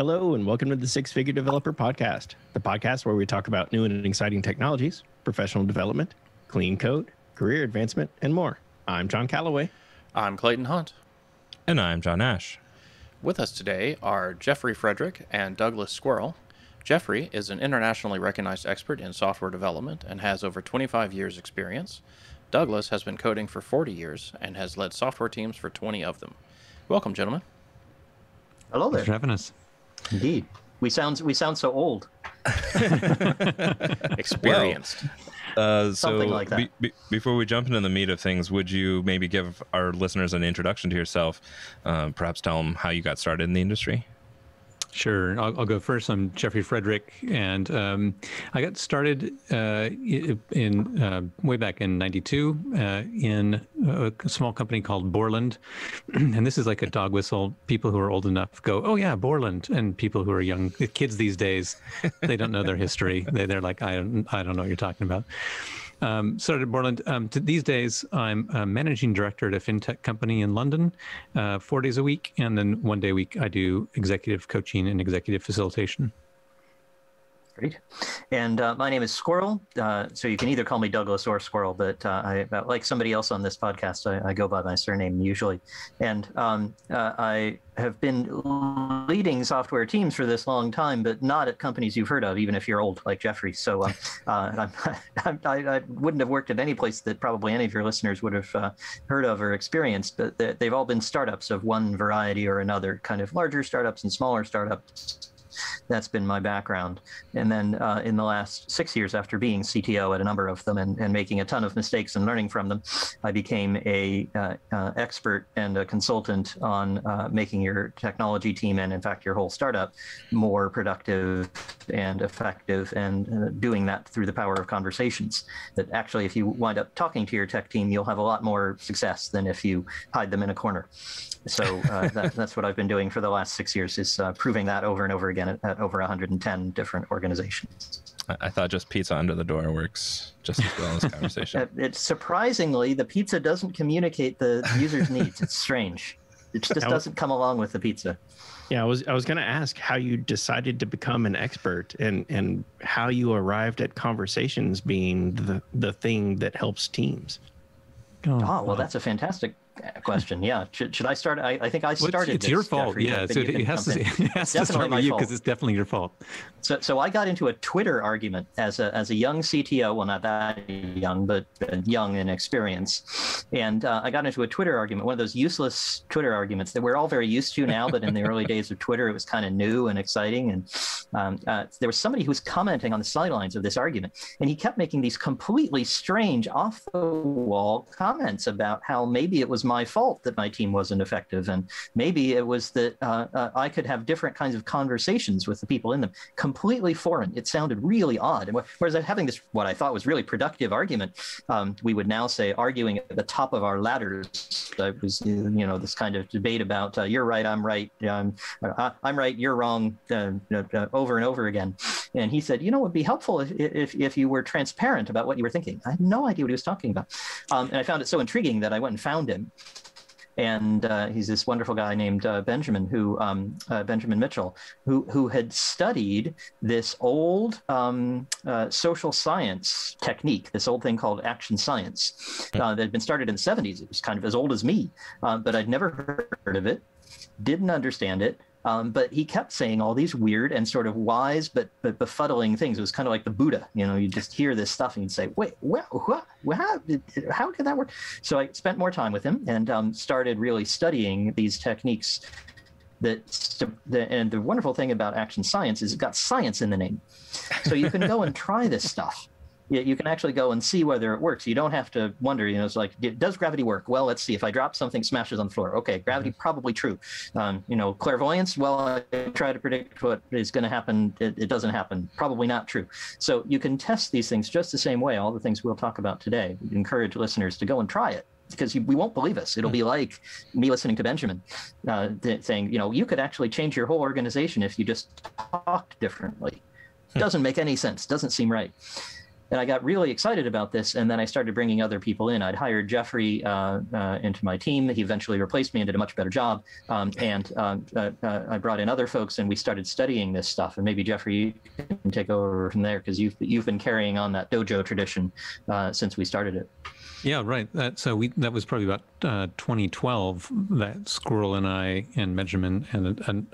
Hello, and welcome to the Six Figure Developer Podcast, the podcast where we talk about new and exciting technologies, professional development, clean code, career advancement, and more. I'm John Callaway. I'm Clayton Hunt. And I'm Jon Ash. With us today are Jeffrey Fredrick and Douglas Squirrel. Jeffrey is an internationally recognized expert in software development and has over 25 years' experience. Douglas has been coding for 40 years and has led software teams for 20 of them. Welcome, gentlemen. Hello there. Thanks for having us. Indeed. We sound we sound so old. Experienced. Uh, so Something like that. be- be- before we jump into the meat of things, would you maybe give our listeners an introduction to yourself? Uh, perhaps tell them how you got started in the industry. Sure, I'll, I'll go first. I'm Jeffrey Fredrick, and um, I got started uh, in uh, way back in '92 uh, in a small company called Borland, and this is like a dog whistle. People who are old enough go, "Oh yeah, Borland," and people who are young, kids these days, they don't know their history. They, they're like, "I don't, I don't know what you're talking about." Um, at Borland. Um, these days, I'm a managing director at a fintech company in London, uh, four days a week, and then one day a week I do executive coaching and executive facilitation. Great. And uh, my name is Squirrel. Uh, so you can either call me Douglas or Squirrel, but uh, I, uh, like somebody else on this podcast, I, I go by my surname usually. And um, uh, I have been leading software teams for this long time, but not at companies you've heard of, even if you're old like Jeffrey. So um, uh, I, I wouldn't have worked at any place that probably any of your listeners would have heard of or experienced. But they've all been startups of one variety or another, kind of larger startups and smaller startups that's been my background. And then uh, in the last six years, after being CTO at a number of them and, and making a ton of mistakes and learning from them, I became a uh, uh, expert and a consultant on uh, making your technology team and, in fact, your whole startup more productive and effective, and uh, doing that through the power of conversations. That actually, if you wind up talking to your tech team, you'll have a lot more success than if you hide them in a corner. So uh, that, that's what I've been doing for the last six years is proving that over and over again at, at over 110 different organizations. I, I thought just pizza under the door works just as well as conversation. It's surprisingly the pizza doesn't communicate the user's needs. It's strange. It just How- doesn't come along with the pizza. Yeah, I was I was going to ask how you decided to become an expert and and how you arrived at conversations being the the thing that helps teams. Oh well, that's a fantastic question. Yeah, should, should I start? I, I think I Well, it's- started. it's your fault. Jeffrey, yeah, so it has, to, it has to start with you because it's definitely your fault. So, so I got into a Twitter argument as a as a young CTO. Well, not that young, but young in experience. And uh, I got into a Twitter argument, one of those useless Twitter arguments that we're all very used to now. But in the early days of Twitter, it was kind of new and exciting. And um, uh, there was somebody who was commenting on the sidelines of this argument, and he kept making these completely strange, off the wall comments about how maybe it was my fault that my team wasn't effective, and maybe it was that uh, uh, I could have different kinds of conversations with the people in them. Completely foreign. It sounded really odd. And wh- whereas having this, what I thought was really productive argument, um, we would now say arguing at the top of our ladders. Uh, It was, you know, this kind of debate about uh, you're right, I'm right, um, uh, I'm right, you're wrong, uh, uh, over and over again. And he said, you know, it would be helpful if, if, if you were transparent about what you were thinking. I had no idea what he was talking about. Um, and I found it so intriguing that I went and found him and uh, he's this wonderful guy named uh, Benjamin, who um, uh, Benjamin Mitchell, who who had studied this old um, uh, social science technique, this old thing called action science, uh, that had been started in the '70s. It was kind of as old as me, uh, but I'd never heard of it, didn't understand it. Um, but he kept saying all these weird and sort of wise but but befuddling things. It was kind of like the Buddha, you know. You just hear this stuff and you'd say, "Wait, what? How did, how that work?" So I spent more time with him and um, started really studying these techniques. That and the wonderful thing about action science is it got science in the name, so you can go and try this stuff. You, you can actually go and see whether it works. You don't have to wonder. You know, it's like, does gravity work? Well, let's see. If I drop something, smashes on the floor. Okay, gravity probably true. Um, you know, clairvoyance. Well, I try to predict what is going to happen. It, it doesn't happen. Probably not true. So you can test these things just the same way. All the things we'll talk about today. We encourage listeners to go and try it because you, we won't believe us. It'll be like me listening to Benjamin uh, th- saying, you know, you could actually change your whole organization if you just talked differently. Doesn't make any sense. Doesn't seem right. And I got really excited about this. And then I started bringing other people in. I'd hired Jeffrey uh, uh, into my team. He eventually replaced me and did a much better job. Um, and uh, uh, uh, I brought in other folks and we started studying this stuff. And maybe Jeffrey, you can take over from there because you've, you've been carrying on that dojo tradition since we started it. Yeah, right. That, so we that was probably about uh, 2012 that Squirrel and I and Benjamin and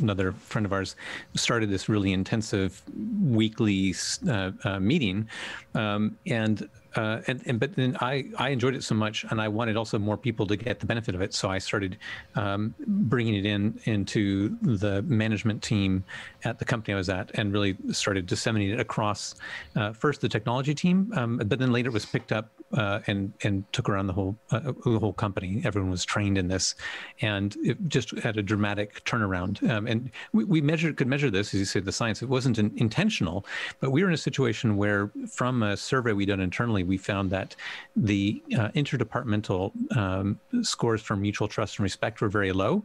another friend of ours started this really intensive weekly uh, uh meeting, um, and uh, and, and but then I, I enjoyed it so much and I wanted also more people to get the benefit of it. So I started um, bringing it in into the management team at the company I was at and really started disseminating it across uh, first the technology team, um, but then later it was picked up uh, and and took around the whole uh, the whole company. Everyone was trained in this, and it just had a dramatic turnaround. Um, and we, we measured could measure this as you said the science. It wasn't an, intentional, but we were in a situation where from a survey we done internally we found that the uh, interdepartmental um, scores for mutual trust and respect were very low.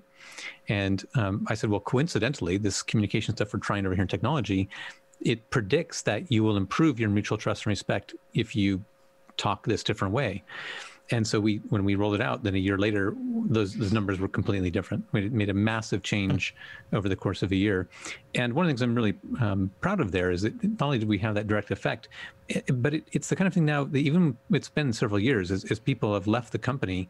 And um, I said, well, coincidentally, this communication stuff we're trying over here in technology, it predicts that you will improve your mutual trust and respect if you talk this different way and so we when we rolled it out then a year later those those numbers were completely different. We made a massive change over the course of a year. And one of the things i'm really um, proud of there is that not only did we have that direct effect eh, but it, it's the kind of thing now that even it's been several years as, as people have left the company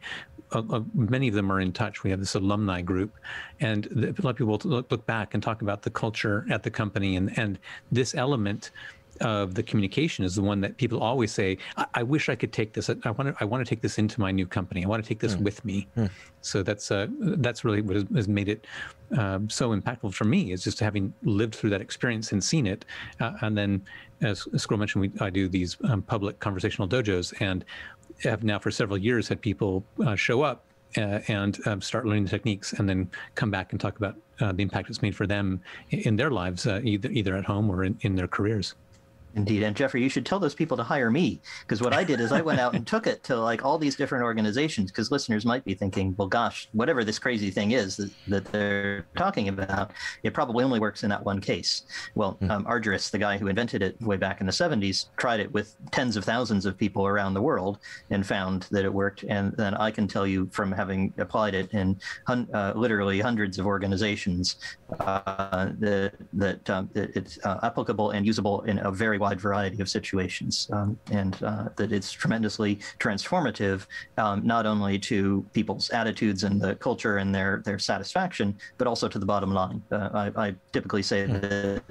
uh, uh, many of them are in touch. We have this alumni group. And the, a lot of people look, look back and talk about the culture at the company and and this element of the communication is the one that people always say, I, I wish I could take this. I, want to, I want to take this into my new company. I want to take this mm. with me. Mm. So that's, uh, that's really what has, has made it um, so impactful for me is just having lived through that experience and seen it. Uh, and then as Squirrel mentioned, we, I do these um, public conversational dojos and have now for several years had people uh, show up uh, and um, start learning the techniques and then come back and talk about uh, the impact it's made for them in their lives, uh, either, either at home or in, in their careers. Indeed. And Jeffrey, you should tell those people to hire me because what I did is I went out and took it to like all these different organizations because listeners might be thinking, well, gosh, whatever this crazy thing is that, that they're talking about, it probably only works in that one case. Well, mm. um, Argyris, the guy who invented it way back in the 70s, tried it with tens of thousands of people around the world and found that it worked. And then I can tell you from having applied it in hun- uh, literally hundreds of organizations uh, that, that, um, that it's uh, applicable and usable in a very wide variety of situations, um, and uh, that it's tremendously transformative, um, not only to people's attitudes and the culture and their their satisfaction, but also to the bottom line. Uh, I, I, typically say hmm. that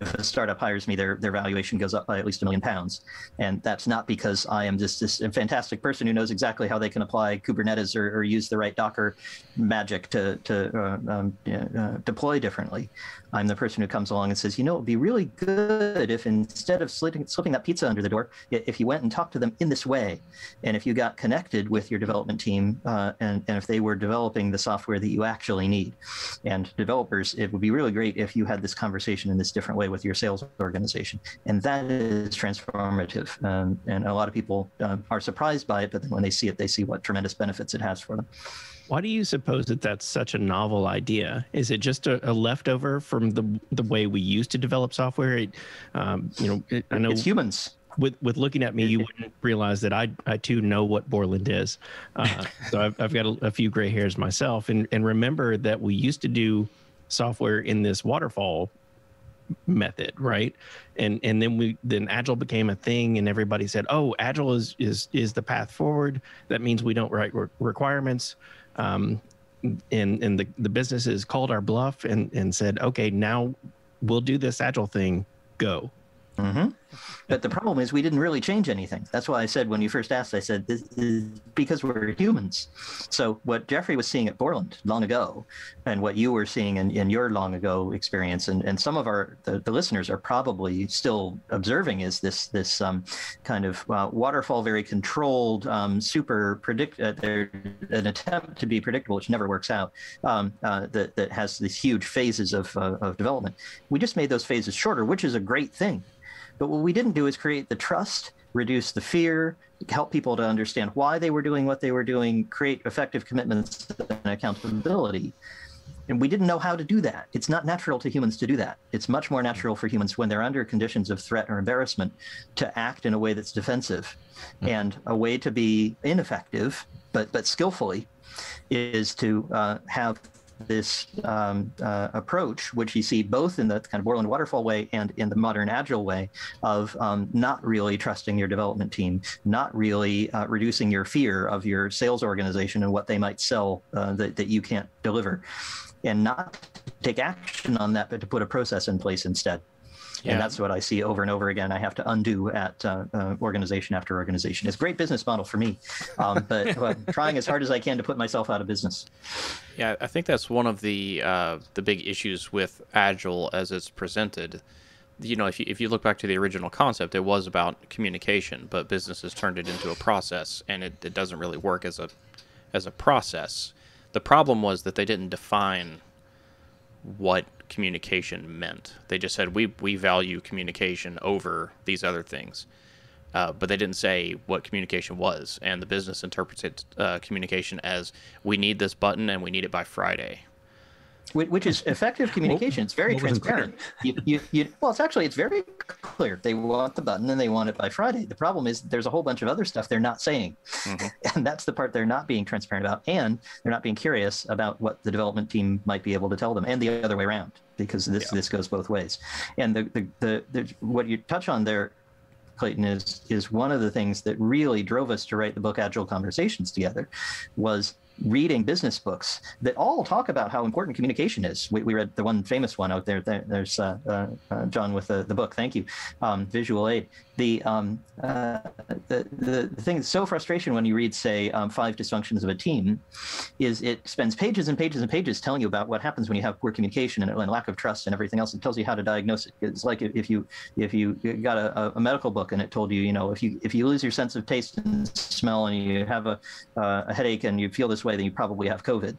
if a startup hires me, their their valuation goes up by at least a million pounds, and that's not because I am just this fantastic person who knows exactly how they can apply Kubernetes or, or use the right Docker magic to to uh, um, uh, deploy differently. I'm the person who comes along and says, you know, it'd be really good if instead of slipping, slipping that pizza under the door, if you went and talked to them in this way, and if you got connected with your development team, uh, and, and if they were developing the software that you actually need, and developers, it would be really great if you had this conversation in this different way with your sales organization, and that is transformative. Um, and a lot of people uh, are surprised by it, but then when they see it, they see what tremendous benefits it has for them. Why do you suppose that that's such a novel idea? Is it just a, a leftover from the the way we used to develop software? It, um, you know, it, I know it's humans. With with looking at me, you wouldn't realize that I I too know what Borland is. Uh, so I've I've got a, a few gray hairs myself, and and remember that we used to do software in this waterfall method right and and then we then agile became a thing and everybody said oh agile is is is the path forward that means we don't write re- requirements um, and and the, the businesses called our bluff and and said, okay, now we'll do this agile thing. Go. Mm-hmm. But the problem is we didn't really change anything. That's why I said when you first asked, I said this is because we're humans. So what Jeffrey was seeing at Borland long ago, and what you were seeing in, in your long ago experience, and, and some of our the, the listeners are probably still observing, is this this um, kind of uh, waterfall, very controlled, um, super predict. Uh, an attempt to be predictable, which never works out. Um, uh, that that has these huge phases of uh, of development. We just made those phases shorter, which is a great thing but what we didn't do is create the trust, reduce the fear, help people to understand why they were doing what they were doing, create effective commitments and accountability. and we didn't know how to do that. It's not natural to humans to do that. It's much more natural for humans when they're under conditions of threat or embarrassment to act in a way that's defensive. Mm-hmm. And a way to be ineffective, but but skillfully, is to uh, have this um, uh, approach, which you see both in the kind of Borland waterfall way and in the modern agile way of um, not really trusting your development team, not really uh, reducing your fear of your sales organization and what they might sell uh, that, that you can't deliver, and not take action on that, but to put a process in place instead. Yeah. And that's what I see over and over again. I have to undo at uh, uh, organization after organization. It's a great business model for me, um, but I'm trying as hard as I can to put myself out of business. Yeah, I think that's one of the uh, the big issues with Agile as it's presented. You know, if you, if you look back to the original concept, it was about communication, but businesses turned it into a process, and it, it doesn't really work as a as a process. The problem was that they didn't define what communication meant. They just said we we value communication over these other things, uh, but they didn't say what communication was. And the business interpreted uh, communication as we need this button and we need it by Friday which is effective communication. It's very transparent. You, you, you, well, it's actually it's very clear. They want the button and they want it by Friday. The problem is there's a whole bunch of other stuff they're not saying, mm-hmm. and that's the part they're not being transparent about, and they're not being curious about what the development team might be able to tell them, and the other way around because this yeah. this goes both ways. And the the, the, the what you touch on there Clayton, is is one of the things that really drove us to write the book Agile Conversations together, was reading business books that all talk about how important communication is. We, we read the one famous one out there. there there's uh, uh, uh, John with the, the book. Thank you. Um, visual aid. The, um, uh, the, the, thing that's so frustration when you read, say, um, Five Dysfunctions of a Team is it spends pages and pages and pages telling you about what happens when you have poor communication and, and lack of trust and everything else. It tells you how to diagnose it. It's like if you if you got a, a, medical book and it told you, you know, if you if you lose your sense of taste and smell and you have a, uh, a headache and you feel this way, then you probably have COVID.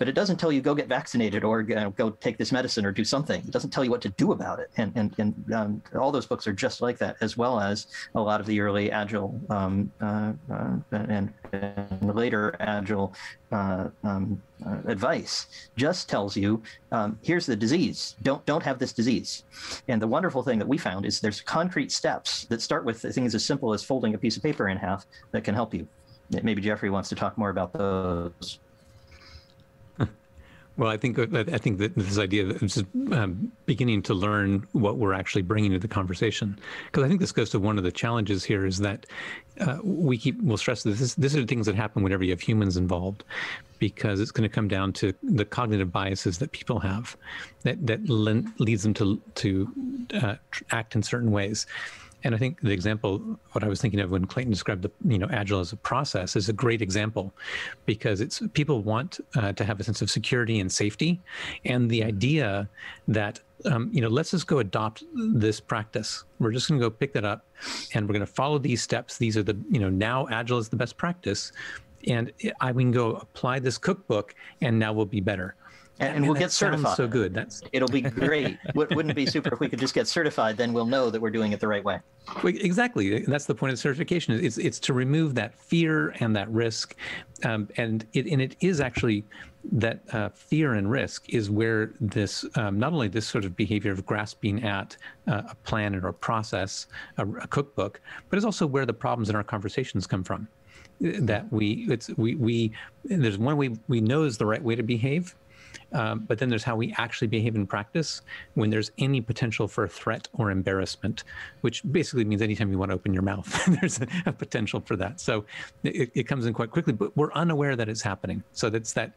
But it doesn't tell you go get vaccinated or you know, go take this medicine or do something. It doesn't tell you what to do about it. And and and um, all those books are just like that, as well as a lot of the early agile um, uh, uh, and, and, later agile uh, um, uh, advice. Just tells you um, here's the disease. Don't don't have this disease. And the wonderful thing that we found is there's concrete steps that start with things as simple as folding a piece of paper in half that can help you maybe Jeffrey wants to talk more about those. Well, I think I think that this idea of just um, beginning to learn what we're actually bringing to the conversation, because I think this goes to one of the challenges here is that uh, we keep we'll stress that this these are things that happen whenever you have humans involved, because it's going to come down to the cognitive biases that people have, that that leads them to to uh, act in certain ways. And I think the example, what I was thinking of when Clayton described the, you know, agile as a process, is a great example, because it's people want uh, to have a sense of security and safety, and the idea that um, you know, let's just go adopt this practice. We're just going to go pick that up, and we're going to follow these steps. These are the, you know, now agile is the best practice, and I we can go apply this cookbook, and now we'll be better and, and we'll get certified. So good. That's it'll be great. Wouldn't it be super if we could just get certified? Then we'll know that we're doing it the right way. Exactly. That's the point of certification. It's it's to remove that fear and that risk, um, and it and it is actually that uh, fear and risk is where this um, not only this sort of behavior of grasping at uh, a plan or a process, a, a cookbook, but it's also where the problems in our conversations come from that we it's we we there's one way we know is the right way to behave um, but then there's how we actually behave in practice when there's any potential for threat or embarrassment, which basically means anytime you want to open your mouth, there's a, a, potential for that. So it, it, comes in quite quickly, but we're unaware that it's happening. So that's that,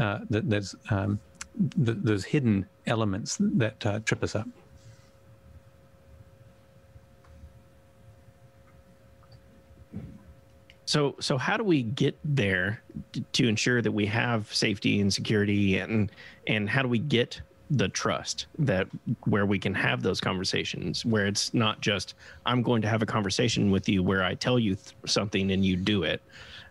uh, that there's um, those hidden elements that uh, trip us up. So, so how do we get there to ensure that we have safety and security, and and how do we get the trust that where we can have those conversations, where it's not just I'm going to have a conversation with you where I tell you th- something and you do it.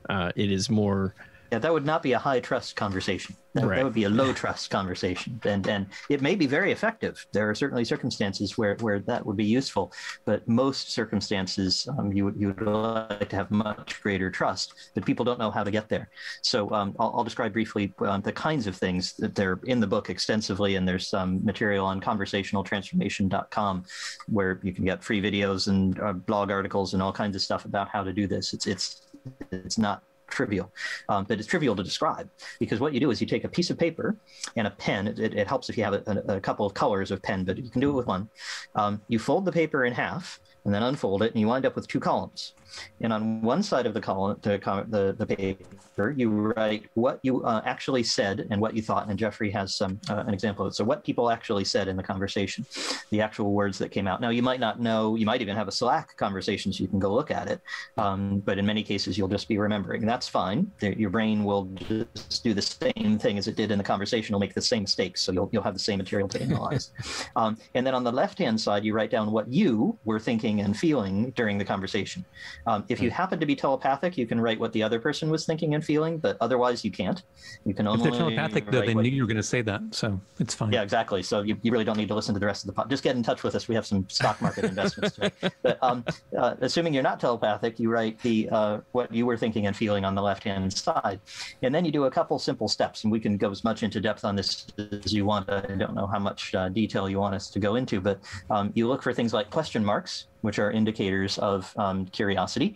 Uh, it is more Yeah, that would not be a high trust conversation. That, Right. that would be a low trust conversation, and and it may be very effective. There are certainly circumstances where where that would be useful, but most circumstances um, you would you would like to have much greater trust, but people don't know how to get there. So um, I'll, I'll describe briefly um, the kinds of things that they're in the book extensively, and there's some material on conversationaltransformation.com where you can get free videos and uh, blog articles and all kinds of stuff about how to do this. It's it's it's not trivial, um, but it's trivial to describe because what you do is you take a piece of paper and a pen. It, it, helps if you have a, a, a couple of colors of pen, but you can do it with one. Um, you fold the paper in half and then unfold it, and you wind up with two columns. And on one side of the column, the, the, the paper, you write what you uh, actually said and what you thought. And Jeffrey has some uh, an example of it. So what people actually said in the conversation, the actual words that came out. Now you might not know. You might even have a Slack conversation, so you can go look at it. Um, but in many cases, you'll just be remembering. That's fine. Your brain will just do the same thing as it did in the conversation. It'll make the same mistakes, so you'll you'll have the same material to analyze. um, and then on the left hand side, you write down what you were thinking and feeling during the conversation. Um, if you happen to be telepathic, you can write what the other person was thinking and feeling, but otherwise you can't. You can only. If they're telepathic, though, they what- knew you were going to say that, so it's fine. yeah, exactly. So you, you really don't need to listen to the rest of the pod. Just get in touch with us. We have some stock market investments today. But um, uh, assuming you're not telepathic, you write the uh, what you were thinking and feeling on the left hand side, and then you do a couple simple steps. And we can go as much into depth on this as you want. I don't know how much uh, detail you want us to go into, but um, you look for things like question marks, which are indicators of um, curiosity.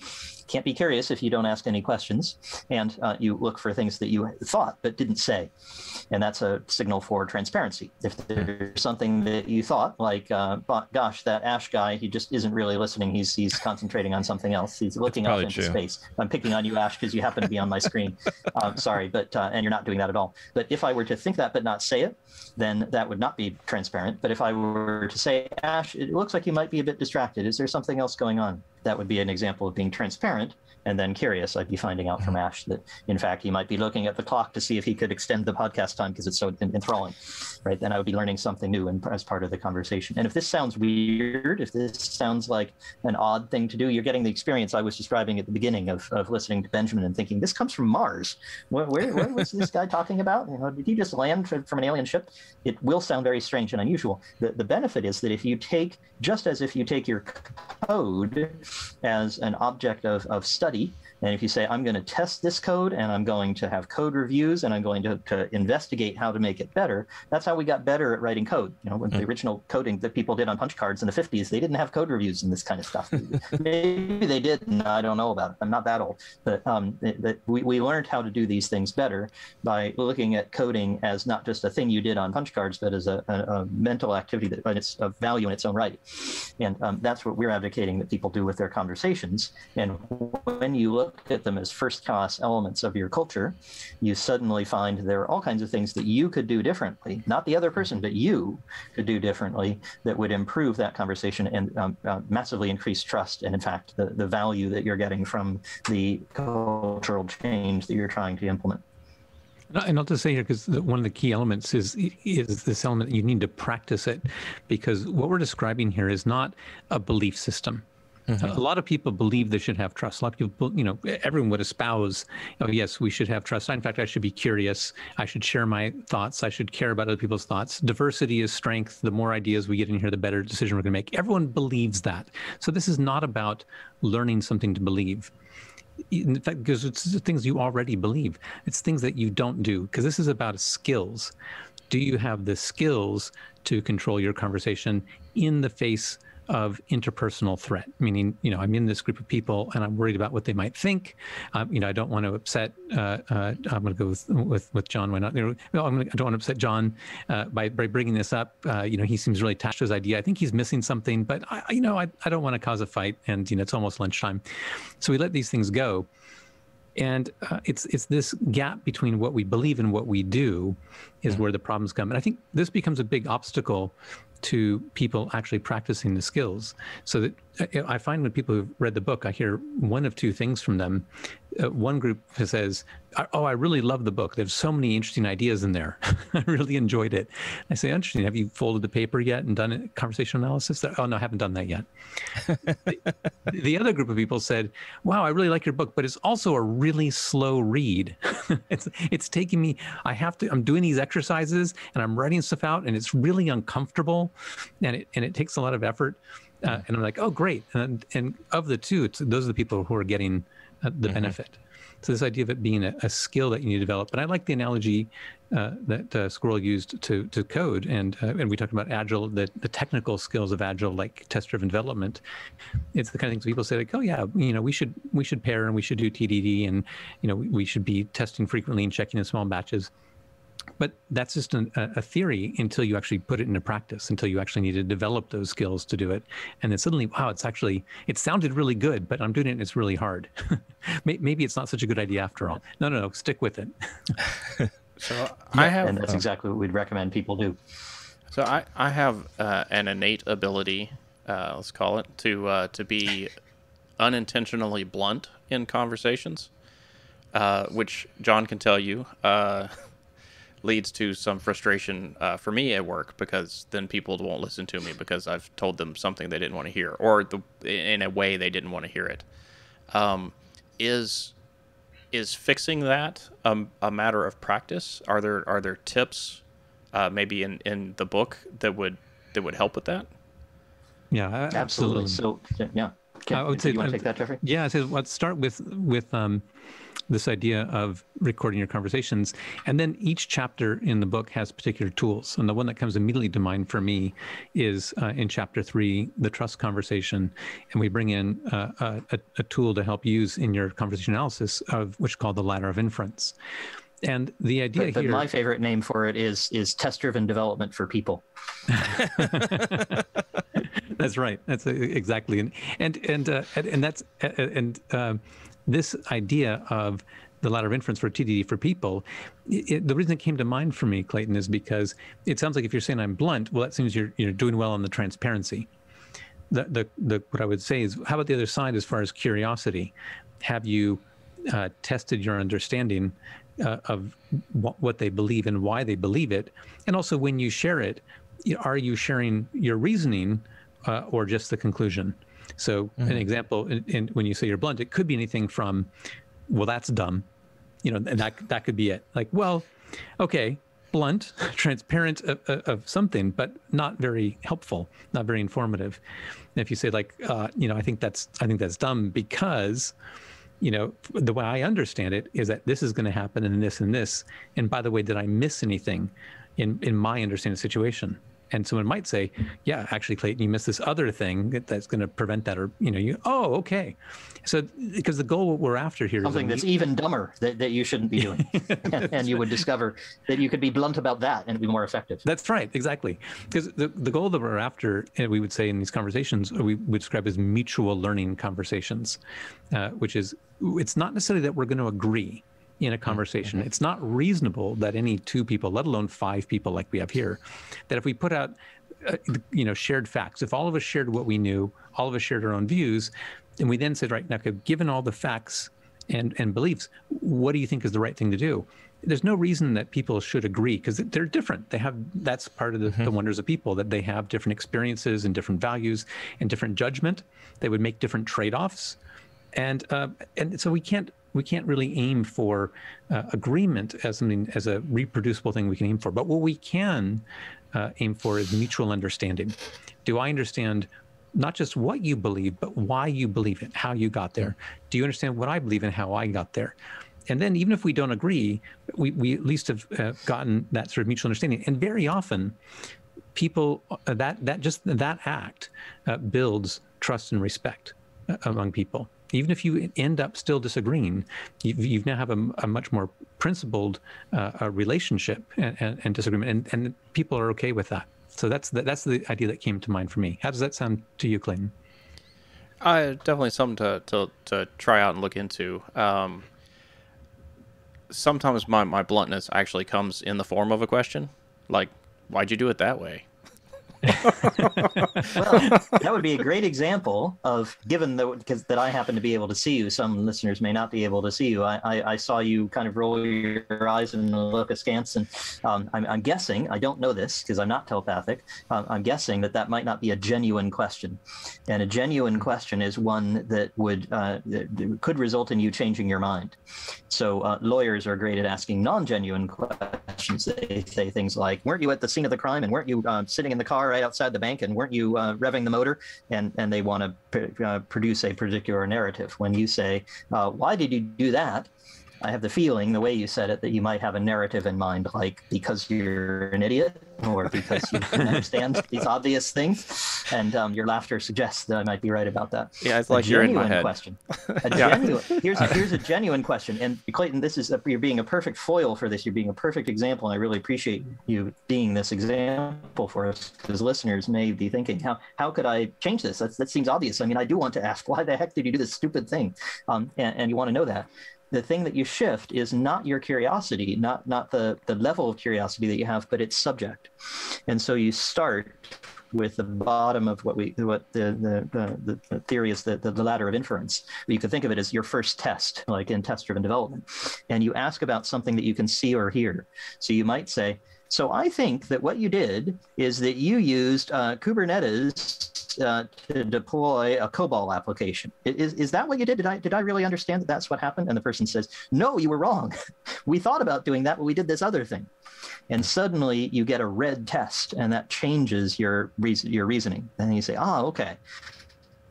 Can't be curious if you don't ask any questions, and uh, you look for things that you thought but didn't say and that's a signal for transparency. If there's something that you thought, like, uh, gosh, that Ash guy, he just isn't really listening. He's he's concentrating on something else. He's looking probably into true. space. I'm picking on you, Ash, because you happen to be on my screen. um, sorry, but uh, and you're not doing that at all. But if I were to think that but not say it, then that would not be transparent. But if I were to say, Ash, it looks like you might be a bit distracted. Is there something else going on? That would be an example of being transparent and then curious. I'd be finding out from mm-hmm. Ash that, in fact, he might be looking at the clock to see if he could extend the podcast time because it's so enthralling, right? Then I would be learning something new and, as part of the conversation. And if this sounds weird, if this sounds like an odd thing to do, you're getting the experience I was describing at the beginning of, of listening to Benjamin and thinking, this comes from Mars. Where, where, what was this guy talking about? You know, did he just land from from an alien ship? It will sound very strange and unusual. The, the benefit is that if you take, just as if you take your code as an object of, of study, study and if you say, I'm going to test this code and I'm going to have code reviews and I'm going to, to investigate how to make it better, that's how we got better at writing code. You know, when the original coding that people did on punch cards in the 50s, they didn't have code reviews and this kind of stuff. Maybe they did, and I don't know about it. I'm not that old. But um, that we, we learned how to do these things better by looking at coding as not just a thing you did on punch cards, but as a, a, a mental activity that but it's of value in its own right. And um, that's what we're advocating that people do with their conversations. And when you look at them as first class elements of your culture, you suddenly find there are all kinds of things that you could do differently, not the other person, but you could do differently that would improve that conversation and um, uh, massively increase trust. And in fact, the, the value that you're getting from the cultural change that you're trying to implement. And I'll just say here, because one of the key elements is is this element you need to practice it, because what we're describing here is not a belief system. Mm-hmm. A lot of people believe they should have trust. A lot of people, you know, everyone would espouse, oh yes, we should have trust. In fact, I should be curious. I should share my thoughts. I should care about other people's thoughts. Diversity is strength. The more ideas we get in here, the better decision we're going to make. Everyone believes that. So this is not about learning something to believe in fact, because it's the things you already believe. It's things that you don't do, because this is about skills. Do you have the skills to control your conversation in the face of interpersonal threat? Meaning, you know, I'm in this group of people and I'm worried about what they might think. Um, you know, I don't want to upset. Uh, uh, I'm going to go with, with with John. Why not? You know, I'm gonna, I don't want to upset John uh, by by bringing this up. Uh, you know, he seems really attached to his idea. I think he's missing something, but I, you know, I, I don't want to cause a fight. And you know, it's almost lunchtime, so we let these things go and uh, it's it's this gap between what we believe and what we do is where the problems come and i think this becomes a big obstacle to people actually practicing the skills. So that uh, I find when people who've read the book, I hear one of two things from them. Uh, one group says, "Oh, I really love the book. There's so many interesting ideas in there. I really enjoyed it." I say, "Interesting. Have you folded the paper yet and done a conversation analysis?" Oh no, I haven't done that yet. the, the other group of people said, "Wow, I really like your book, but it's also a really slow read. it's it's taking me. I have to. I'm doing these exercises and I'm writing stuff out, and it's really uncomfortable, and it and it takes a lot of effort." Uh, and I'm like, oh, great. And, and of the two, those are the people who are getting uh, the mm-hmm. benefit. So this idea of it being a, a, skill that you need to develop. But I like the analogy uh, that uh, Squirrel used to to code, and uh, and we talked about agile, the the technical skills of agile, like test-driven development. It's the kind of things people say like, oh yeah, you know, we should we should pair and we should do TDD, and you know, we, we should be testing frequently and checking in small batches but that's just an, a theory until you actually put it into practice until you actually need to develop those skills to do it. And then suddenly wow it's actually it sounded really good but i'm doing it and it's really hard. Maybe it's not such a good idea after all. No no no stick with it. So yeah, i have and that's uh, exactly what we'd recommend people do. so i i have uh, an innate ability uh, let's call it to uh, to be unintentionally blunt in conversations uh, which john can tell you uh, leads to some frustration uh, for me at work because then people won't listen to me because I've told them something they didn't want to hear or the in a way they didn't want to hear it. Um, is is fixing that a matter of practice? Are there are there tips uh, maybe in, in the book that would that would help with that? Yeah, absolutely. absolutely. So yeah, Can, I would say you want to take that, Jeffrey? Yeah, so let's start with with um, this idea of recording your conversations. And then each chapter in the book has particular tools. And the one that comes immediately to mind for me is uh, in chapter three, the trust conversation. And we bring in uh, a, a, tool to help use in your conversation analysis of which is called the ladder of inference. And the idea but, but here, my favorite name for it is is test-driven development for people. that's right. That's exactly, and and and uh, and that's and uh, this idea of the ladder of inference for TDD for people, it, the reason it came to mind for me, Clayton, is because it sounds like if you're saying I'm blunt, well, that seems you're you're doing well on the transparency. The the, the what I would say is, how about the other side as far as curiosity? Have you uh, tested your understanding uh, of what they believe and why they believe it, and also when you share it, are you sharing your reasoning uh, or just the conclusion? So mm-hmm. an example, in, in, when you say you're blunt, it could be anything from, well, that's dumb, you know, and that that could be it. Like, well, okay, blunt, transparent of, of, something, but not very helpful, not very informative. And if you say like, uh, you know, I think that's I think that's dumb because, you know, the way I understand it is that this is going to happen and this and this. And by the way, did I miss anything in in my understanding of the situation? And someone might say, "Yeah, actually, Clayton, you missed this other thing that's going to prevent that," or you know, you oh, okay. So because the goal we're after here something that's you, even dumber that, that you shouldn't be doing, and, and, you would discover that you could be blunt about that and be more effective. That's right, exactly. Because the the goal that we're after, and we would say in these conversations, we would describe as mutual learning conversations, uh, which is it's not necessarily that we're going to agree in a mm-hmm. conversation. Mm-hmm. It's not reasonable that any two people, let alone five people like we have here, that if we put out, uh, you know, shared facts, if all of us shared what we knew, all of us shared our own views, and we then said, right now, given all the facts and, and beliefs, what do you think is the right thing to do? There's no reason that people should agree because they're different. They have that's part of the, mm-hmm. the wonders of people that they have different experiences and different values and different judgment. They would make different trade-offs, and uh, and so we can't we can't really aim for uh, agreement as something as a reproducible thing we can aim for. But what we can uh, aim for is mutual understanding. Do I understand not just what you believe, but why you believe it, how you got there? Do you understand what I believe and how I got there? And then, even if we don't agree, we, we at least have uh, gotten that sort of mutual understanding. And very often, people uh, that that just that act uh, builds trust and respect uh, among people even if you end up still disagreeing, you, you now have a, a, much more principled uh, relationship and, and, and, disagreement, and, and people are okay with that. So that's the, that's the idea that came to mind for me. How does that sound to you, Clayton? Uh, definitely something to, to, to try out and look into. Um, sometimes my, my bluntness actually comes in the form of a question, like, "Why'd you do it that way?" Well, that would be a great example of given the because that I happen to be able to see you. Some listeners may not be able to see you. I, I, I saw you kind of roll your eyes and look askance, and um, I'm, I'm, guessing I don't know this because I'm not telepathic. Um, I'm guessing that that might not be a genuine question, and a genuine question is one that would uh, that could result in you changing your mind. So uh, lawyers are great at asking non-genuine questions. They say things like, "Weren't you at the scene of the crime? And weren't you uh, sitting in the car right outside the bank? And weren't you uh, revving the motor?" And and they want to pr- uh, produce a particular narrative. When you say, uh, "Why did you do that?" I have the feeling, the way you said it, that you might have a narrative in mind, like because you're an idiot or because you can understand these obvious things. And um, your laughter suggests that I might be right about that. Yeah, it's like a you're in my head. Question. A genuine, here's, here's a genuine question. And Clayton, this is a, you're being a perfect foil for this. You're being a perfect example. And I really appreciate you being this example for us because listeners may be thinking, how, how could I change this? That's, that seems obvious. I mean, I do want to ask, why the heck did you do this stupid thing? Um, and, and you want to know that the thing that you shift is not your curiosity, not not the the level of curiosity that you have, but its subject. And so you start with the bottom of what we what the the, the, the theory is the, the, the ladder of inference. But You can think of it as your first test, like in test driven development. And you ask about something that you can see or hear. So you might say, so I think that what you did is that you used uh, Kubernetes uh, to deploy a COBOL application. Is, is that what you did? Did I, did I really understand that that's what happened? And the person says, no, you were wrong. we thought about doing that, but we did this other thing. And suddenly you get a red test and that changes your, reason, your reasoning. And you say, oh, okay.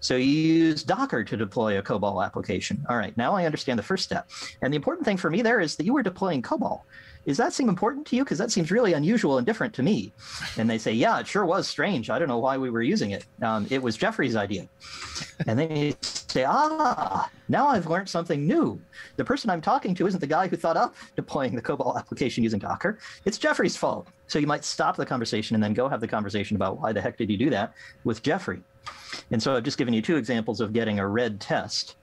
So you use Docker to deploy a COBOL application. All right, now I understand the first step. And the important thing for me there is that you were deploying COBOL does that seem important to you? Because that seems really unusual and different to me. And they say, yeah, it sure was strange. I don't know why we were using it. Um, it was Jeffrey's idea. And then you say, ah, now I've learned something new. The person I'm talking to isn't the guy who thought up deploying the COBOL application using Docker. It's Jeffrey's fault. So you might stop the conversation and then go have the conversation about why the heck did you do that with Jeffrey. And so I've just given you two examples of getting a red test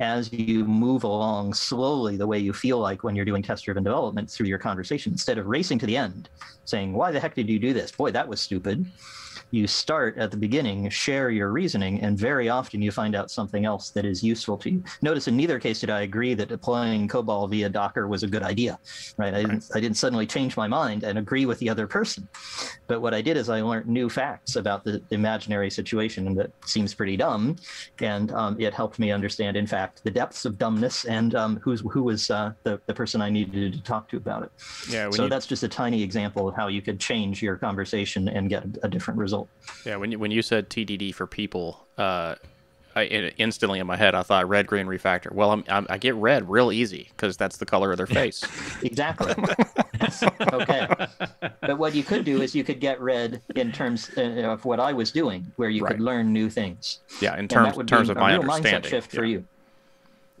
as you move along slowly the way you feel like when you're doing test driven development through your conversation instead of racing to the end saying why the heck did you do this? Boy that was stupid you start at the beginning, share your reasoning, and very often you find out something else that is useful to you. Notice in neither case did I agree that deploying COBOL via Docker was a good idea, right? I, Didn't, I didn't suddenly change my mind and agree with the other person. But what I did is I learned new facts about the imaginary situation that seems pretty dumb, and um, it helped me understand, in fact, the depths of dumbness and um, who's, who was uh, the, the person I needed to talk to about it. Yeah. So you... that's just a tiny example of how you could change your conversation and get a, a different result. Yeah, when you, when you said TDD for people, uh, I instantly in my head I thought red green refactor. Well, I'm, I'm, i get red real easy because that's the color of their face. exactly. okay. But what you could do is you could get red in terms uh, of what I was doing, where you right. could learn new things. Yeah, in terms terms of my understanding. Mindset shift yeah. for you.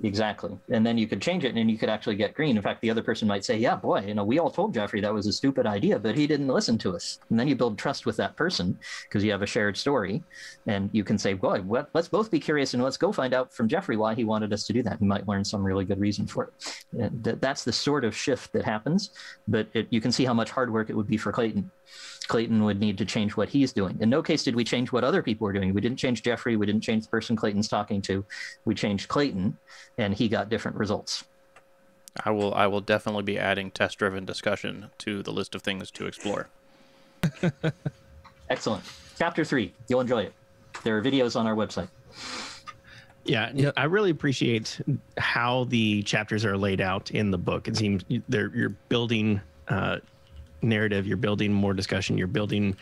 Exactly. And then you could change it and you could actually get green. In fact, the other person might say, yeah, boy, you know, we all told Jeffrey that was a stupid idea, but he didn't listen to us. And then you build trust with that person because you have a shared story. And you can say, boy, well, let's both be curious and let's go find out from Jeffrey why he wanted us to do that. He might learn some really good reason for it. That's the sort of shift that happens. But it, you can see how much hard work it would be for Clayton Clayton would need to change what he's doing. In no case did we change what other people were doing. We didn't change Jeffrey. We didn't change the person Clayton's talking to. We changed Clayton, and he got different results. I will. I will definitely be adding test-driven discussion to the list of things to explore. Excellent. Chapter three. You'll enjoy it. There are videos on our website. Yeah, yep. I really appreciate how the chapters are laid out in the book. It seems they're you're building uh, narrative, you're building more discussion, you're building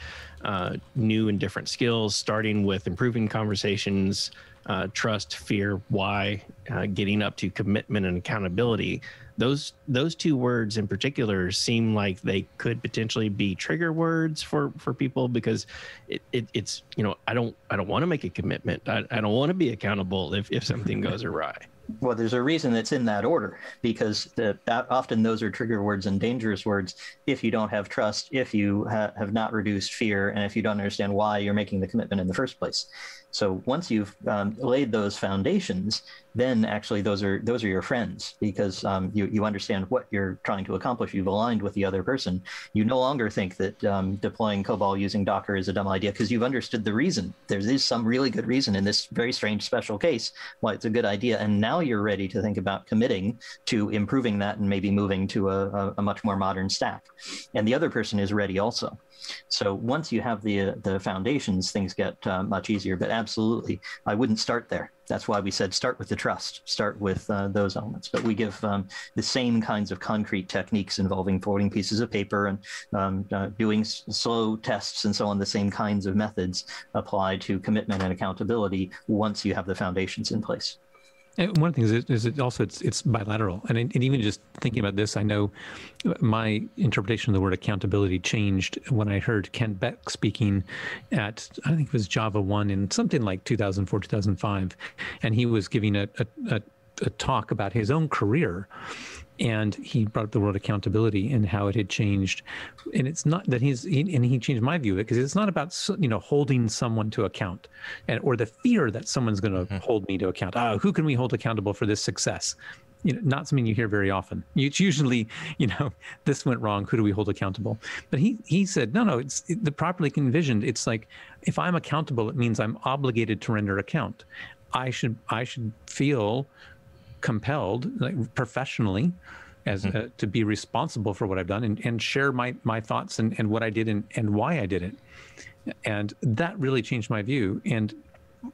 uh, new and different skills, starting with improving conversations, uh, trust, fear, why, uh, getting up to commitment and accountability. Those those two words in particular seem like they could potentially be trigger words for for people because it, it it's you know I don't I don't want to make a commitment. I, I don't want to be accountable if if something goes awry. Well, there's a reason it's in that order because the, often those are trigger words and dangerous words if you don't have trust, if you ha- have not reduced fear, and if you don't understand why you're making the commitment in the first place. So once you've um, laid those foundations, then actually those are those are your friends because um, you you understand what you're trying to accomplish. You've aligned with the other person. You no longer think that um, deploying COBOL using Docker is a dumb idea because you've understood the reason. There is some really good reason in this very strange special case why it's a good idea, and now you're ready to think about committing to improving that and maybe moving to a, a, a much more modern stack. And the other person is ready also. So once you have the uh, the foundations, things get uh, much easier. But absolutely, I wouldn't start there. That's why we said start with the trust, start with uh, those elements. But we give um, the same kinds of concrete techniques involving folding pieces of paper and um, uh, doing s- slow tests and so on. The same kinds of methods apply to commitment and accountability once you have the foundations in place. And one of the things is, is it also it's it's bilateral, and, and even just thinking about this, I know my interpretation of the word accountability changed when I heard Kent Beck speaking at I think it was Java One in something like 2004 2005, and he was giving a, a, a, a talk about his own career and he brought up the word accountability and how it had changed. And it's not that he's he, and he changed my view of it because it's not about you know holding someone to account and or the fear that someone's going to mm-hmm. hold me to account. Oh who can we hold accountable for this success? You know not something you hear very often. It's usually you know this went wrong who do we hold accountable? But he he said no no it's it, the properly envisioned it's like if i'm accountable it means i'm obligated to render account. I should i should feel compelled like professionally as mm-hmm. uh, to be responsible for what I've done and, and share my my thoughts and, and what I did and, and why I did it. And that really changed my view. And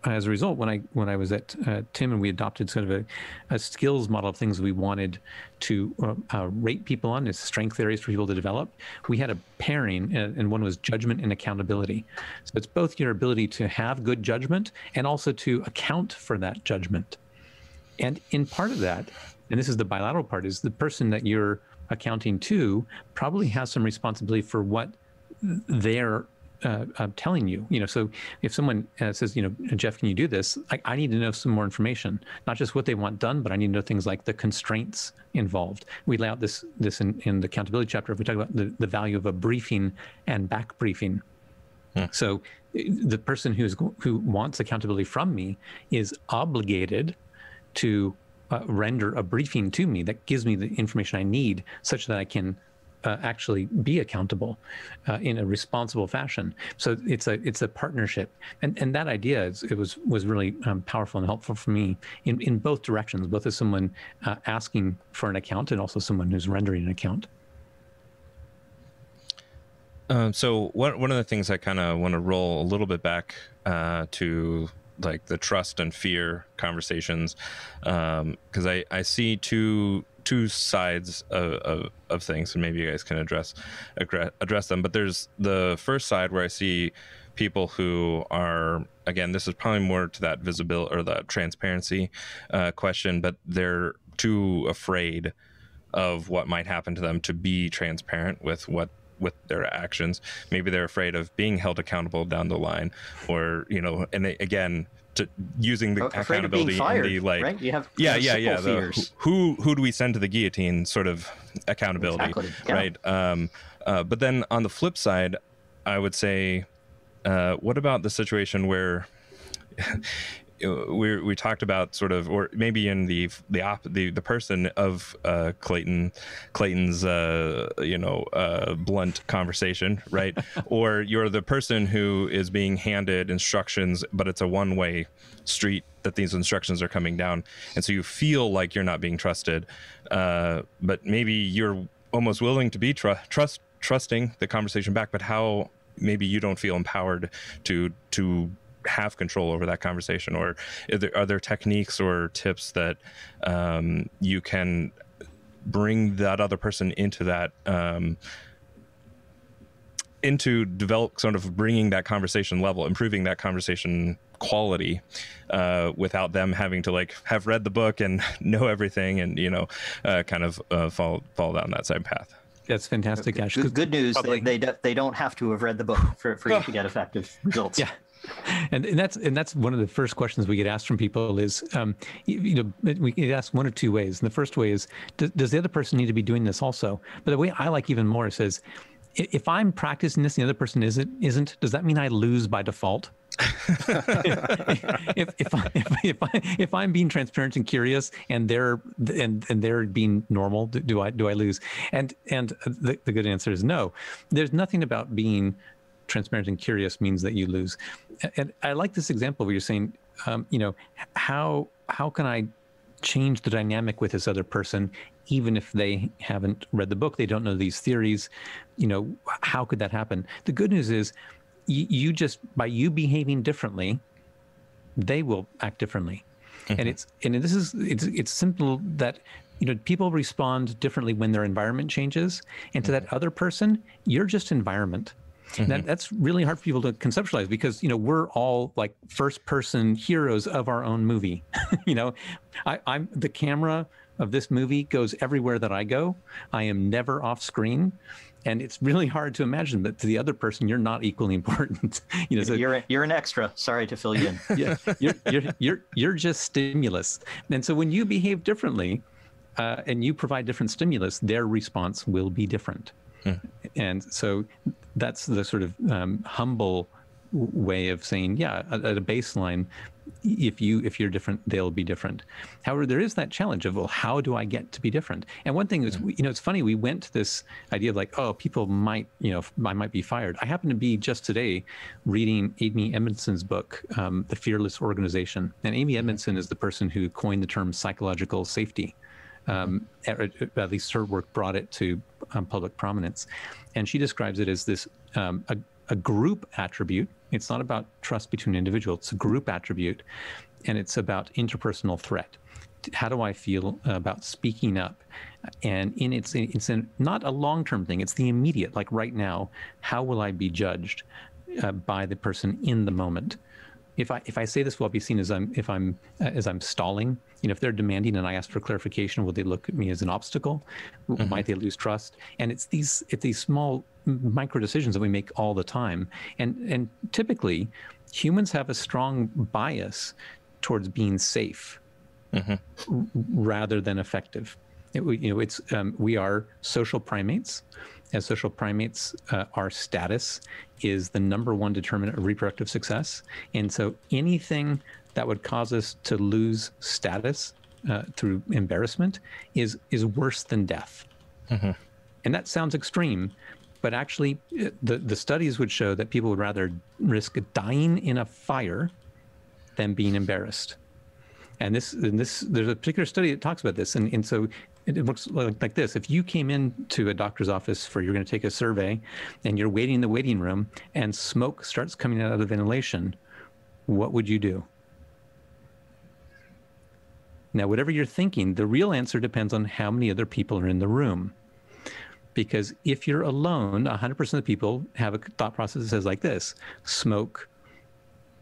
as a result, when I when I was at uh, TIM and we adopted sort of a, a, skills model of things we wanted to uh, uh, rate people on as strength areas for people to develop, we had a pairing, uh, and one was judgment and accountability. So it's both your ability to have good judgment and also to account for that judgment. And in part of that, and this is the bilateral part, is the person that you're accounting to probably has some responsibility for what they're uh, uh, telling you. You know, so if someone uh, says, you know, Jeff, can you do this? I, I, need to know some more information, not just what they want done, but I need to know things like the constraints involved. We lay out this this in, in the accountability chapter. If we talk about the, the value of a briefing and back briefing. Hmm. So the person who's who wants accountability from me is obligated to uh, render a briefing to me that gives me the information I need such that I can uh, actually be accountable uh, in a responsible fashion. So it's a it's a partnership, and and that idea is, it was was really um, powerful and helpful for me in in both directions, both as someone uh, asking for an account and also someone who's rendering an account. Um, so one one of the things I kind of want to roll a little bit back uh, to like the trust and fear conversations because um, I, I see two two sides of, of, of, things and maybe you guys can address address them but there's the first side where i see people who are again this is probably more to that visibility or the transparency uh, question but they're too afraid of what might happen to them to be transparent with what with their actions. Maybe they're afraid of being held accountable down the line, or you know, and they, again, to using the afraid accountability fired, the like, right? You have yeah, yeah, yeah. The, who who do we send to the guillotine? Sort of accountability, exactly. yeah. right? Um, uh, but then on the flip side, I would say, uh, what about the situation where we we talked about sort of, or maybe in the the op, the, the person of uh, Clayton Clayton's uh, you know uh, blunt conversation, right? or you're the person who is being handed instructions, but it's a one way street that these instructions are coming down, and so you feel like you're not being trusted, uh, but maybe you're almost willing to be tr- trust trusting the conversation back, but how maybe you don't feel empowered to to have control over that conversation or are there, are there techniques or tips that um, you can bring that other person into that um, into develop sort of bringing that conversation level improving that conversation quality uh, without them having to like have read the book and know everything and you know uh, kind of uh, fall fall down that same path that's fantastic, Ash. Good, good news. Probably... They, they, they don't have to have read the book for, for you to get effective results. Yeah, and, and that's and that's one of the first questions we get asked from people is um, you, you, know we get asked one of two ways and the first way is does, does the other person need to be doing this also but the way i like even more says if i'm practicing this and the other person isn't isn't does that mean i lose by default if if, I, if, if, I, if I'm being transparent and curious, and they're and and they're being normal, do I do I lose? And and the, the good answer is no. There's nothing about being transparent and curious means that you lose. And I like this example where you're saying, um, you know, how how can I change the dynamic with this other person even if they haven't read the book they don't know these theories you know how could that happen the good news is you, you just by you behaving differently they will act differently mm-hmm. and it's and this is it's it's simple that you know people respond differently when their environment changes and to mm-hmm. that other person you're just environment Mm-hmm. That, that's really hard for people to conceptualize because you know we're all like first person heroes of our own movie. you know, I, I'm the camera of this movie goes everywhere that I go. I am never off screen. And it's really hard to imagine that to the other person you're not equally important. you know, so, you're you're an extra. Sorry to fill you in. yeah, you're, you're you're you're just stimulus. And so when you behave differently, uh, and you provide different stimulus, their response will be different. Mm. And so that's the sort of um, humble way of saying, yeah, at, at, a baseline, if you if you're different, they'll be different. However, there is that challenge of well, how do I get to be different? And one thing is, you know, it's funny. We went to this idea of like, oh, people might, you know, I might be fired. I happen to be just today reading Amy Edmondson's book, um, The Fearless Organization, and Amy mm-hmm. Edmondson is the person who coined the term psychological safety. Um, at, least her work brought it to um, public prominence. And she describes it as this um, a, a group attribute. It's not about trust between individuals, it's a group attribute, and it's about interpersonal threat. How do I feel about speaking up? And in it's it's an, not a long term thing. It's the immediate. Like right now, how will I be judged uh, by the person in the moment? If I if I say this will I be seen as I'm if I'm uh, as I'm stalling. You know, if they're demanding and I ask for clarification, will they look at me as an obstacle? Mm-hmm. Might they lose trust? And it's these it's these small micro decisions that we make all the time. And and typically, humans have a strong bias towards being safe mm-hmm. r- rather than effective. It, you know, it's um, we are social primates as social primates, uh, our status is the number one determinant of reproductive success. And so anything that would cause us to lose status uh, through embarrassment is is worse than death. Mm-hmm. And that sounds extreme, but actually, uh, the the studies would show that people would rather risk dying in a fire than being embarrassed. And this, and this, there's a particular study that talks about this, and, and so it looks like, like this. If you came into a doctor's office for you're going to take a survey and you're waiting in the waiting room and smoke starts coming out of the ventilation, what would you do? Now, whatever you're thinking, the real answer depends on how many other people are in the room. Because if you're alone, 100% of people have a thought process that says like this smoke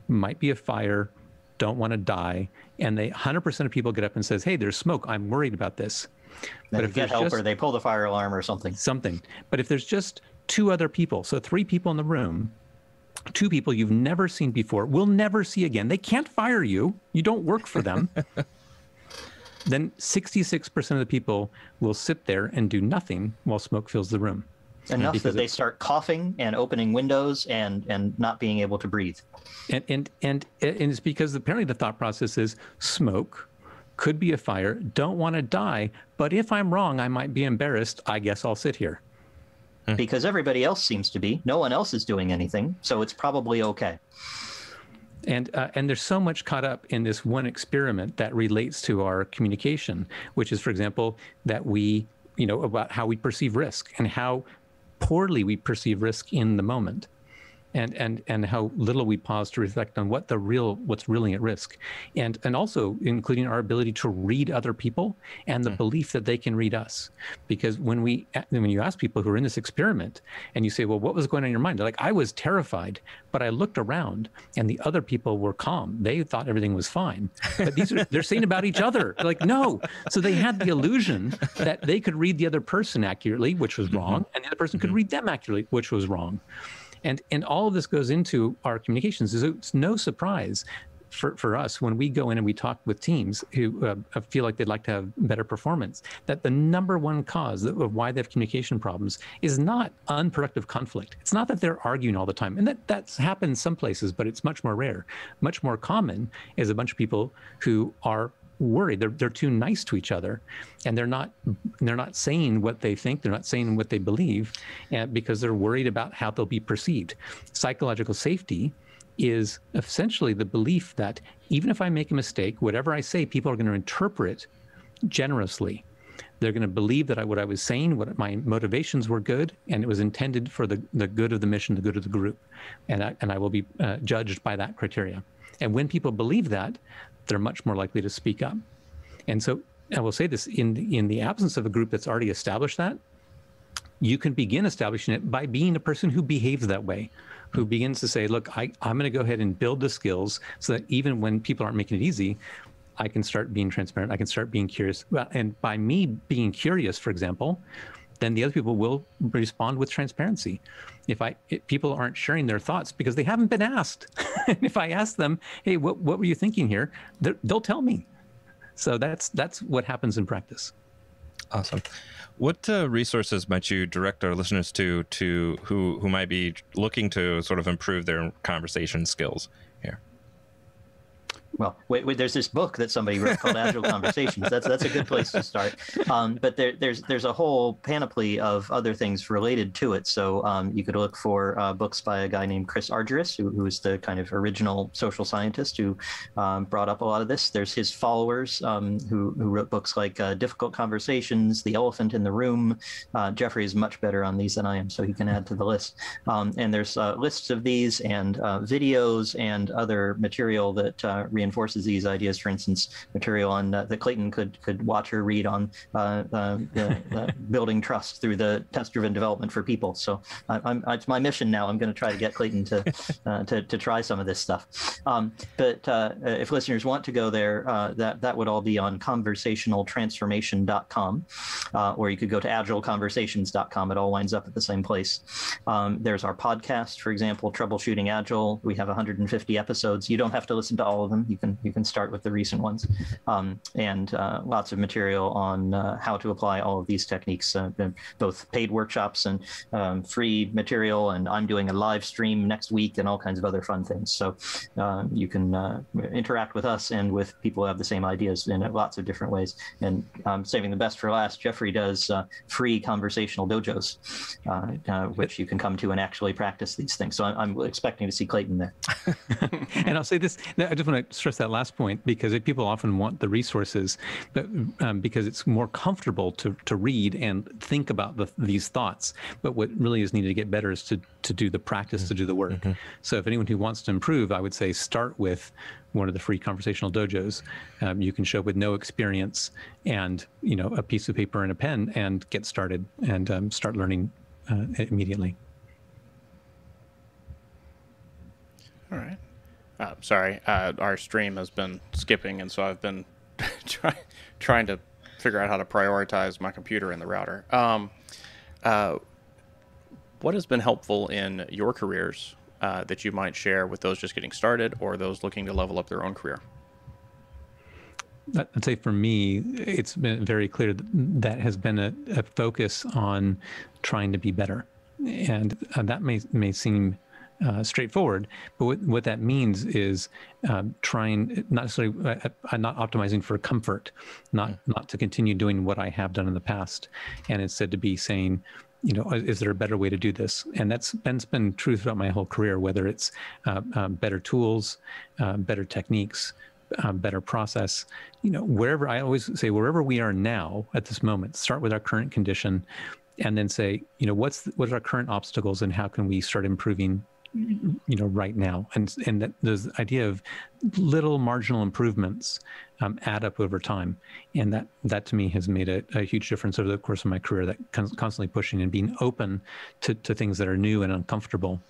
might be a fire, don't want to die. And they 100% of people get up and says, hey, there's smoke. I'm worried about this. Then but if get help just, or they pull the fire alarm or something. Something. But if there's just two other people, so three people in the room, two people you've never seen before, will never see again. They can't fire you. You don't work for them. then 66% of the people will sit there and do nothing while smoke fills the room. Enough that they start coughing and opening windows and and not being able to breathe. And and and, and it's because apparently the thought process is smoke could be a fire, don't want to die, but if I'm wrong, I might be embarrassed. I guess I'll sit here. Hmm. Because everybody else seems to be. No one else is doing anything, so it's probably okay. And uh, and there's so much caught up in this one experiment that relates to our communication, which is, for example, that we, you know, about how we perceive risk and how poorly we perceive risk in the moment and and and how little we pause to reflect on what the real what's really at risk and and also including our ability to read other people and the mm. belief that they can read us because when we when you ask people who are in this experiment and you say well what was going on in your mind they're like i was terrified but i looked around and the other people were calm they thought everything was fine but these are they're saying about each other they're like no so they had the illusion that they could read the other person accurately which was mm-hmm. wrong mm-hmm. and the other person mm-hmm. could read them accurately which was wrong and and all of this goes into our communications. So it's no surprise for, for us, when we go in and we talk with teams who uh, feel like they'd like to have better performance, that the number one cause of why they have communication problems is not unproductive conflict. It's not that they're arguing all the time. And that, that's happened some places, but it's much more rare. Much more common is a bunch of people who are worried they're, they're too nice to each other and they're not they're not saying what they think they're not saying what they believe and because they're worried about how they'll be perceived psychological safety is essentially the belief that even if I make a mistake, whatever I say, people are going to interpret generously. They're going to believe that I, what I was saying, what my motivations were good, and it was intended for the, the good of the mission, the good of the group, and I, and I will be uh, judged by that criteria. And when people believe that, they're much more likely to speak up. And so I will say this: in the, in the absence of a group that's already established that, you can begin establishing it by being a person who behaves that way, who begins to say, look, I, I'm going to go ahead and build the skills so that even when people aren't making it easy, I can start being transparent. I can start being curious. And by me being curious, for example, then the other people will respond with transparency. If I if people aren't sharing their thoughts because they haven't been asked, if I ask them, "Hey, what what were you thinking here?" They'll tell me. So that's that's what happens in practice. Awesome. What uh, resources might you direct our listeners to to who who might be looking to sort of improve their conversation skills? Well, wait, wait, there's this book that somebody wrote called Agile Conversations. That's that's a good place to start. Um, but there, there's there's a whole panoply of other things related to it. So um, you could look for uh, books by a guy named Chris Argyris, who, who's the kind of original social scientist who um, brought up a lot of this. There's his followers um, who who wrote books like uh, Difficult Conversations, The Elephant in the Room. Uh, Jeffrey is much better on these than I am, so he can add to the list. Um, and there's uh, lists of these and uh, videos and other material that uh, reinforces these ideas. For instance, material on uh, that Clayton could could watch or read on uh, uh, building trust through the test-driven development for people. So I, it's my mission now. I'm going to try to get Clayton to uh, to, to try some of this stuff. Um, but uh, if listeners want to go there, that that would all be on conversationaltransformation.com, or you could go to agileconversations.com. It all winds up at the same place. Um, there's our podcast, for example, Troubleshooting Agile. We have 150 episodes. You don't have to listen to all of them. You can you can start with the recent ones, um, and uh, lots of material on uh, how to apply all of these techniques, uh, both paid workshops and um, free material. And I'm doing a live stream next week and all kinds of other fun things. So uh, you can uh, interact with us and with people who have the same ideas in lots of different ways. And um, saving the best for last, Jeffrey does uh, free conversational dojos, which you can come to and actually practice these things. So I'm, I'm expecting to see Clayton there. and I'll say this: I just want to stress that last point because people often want the resources, but um, because it's more comfortable to to read and think about the, these thoughts. But what really is needed to get better is to to do the practice, mm-hmm. to do the work. Mm-hmm. So if anyone who wants to improve, I would say start with one of the free conversational dojos. Um, you can show up with no experience and you know a piece of paper and a pen and get started and um, start learning uh, immediately. All right. Uh, sorry, uh, our stream has been skipping, and so I've been try, trying to figure out how to prioritize my computer and the router. Um, uh, what has been helpful in your careers uh, that you might share with those just getting started or those looking to level up their own career? I'd say for me, it's been very clear that, that has been a, a focus on trying to be better, and uh, that may may seem uh, straightforward. But what, what that means is um, trying not necessarily uh, uh, not optimizing for comfort, not mm. not to continue doing what I have done in the past, and instead to be saying, you know, is there a better way to do this? And that's been, been true throughout my whole career. Whether it's uh, um, better tools, uh, better techniques. better process, you know, wherever I always say, wherever we are now at this moment, start with our current condition, and then say, you know, what's what are our current obstacles, and how can we start improving you know right now. And and that the idea of little marginal improvements um, add up over time. And that that to me has made a, a huge difference over the course of my career that con- constantly pushing and being open to, to things that are new and uncomfortable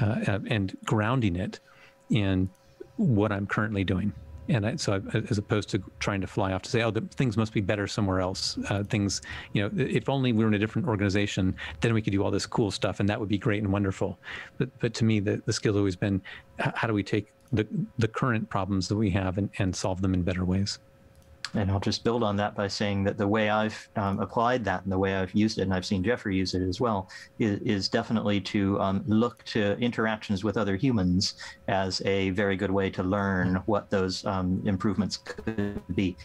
uh, uh and grounding it in what i'm currently doing and I, so I, as opposed to trying to fly off to say, oh, the, things must be better somewhere else. Uh, things, you know, if only we were in a different organization, then we could do all this cool stuff, and that would be great and wonderful. But but to me, the the skill's always been, how do we take the the current problems that we have and, and solve them in better ways. And I'll just build on that by saying that the way I've um, applied that and the way I've used it, and I've seen Jeffrey use it as well, is, is definitely to um, look to interactions with other humans as a very good way to learn what those um, improvements could be.